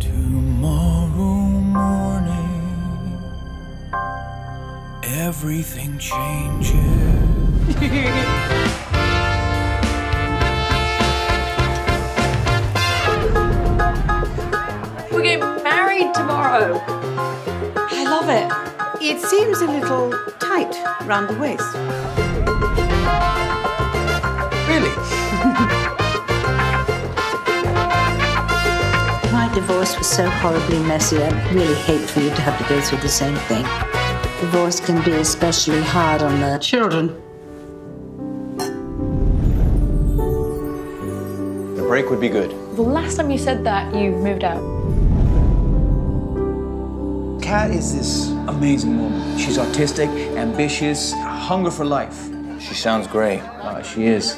Tomorrow morning, everything changes. We're getting married tomorrow. I love it. It seems a little tight round the waist. Really? divorce was so horribly messy. I really hate for you to have to go through the same thing. Divorce can be especially hard on the children. The break would be good. The last time you said that, you moved out. Kat is this amazing woman. She's artistic, ambitious, hunger for life. She sounds great. Uh, she is.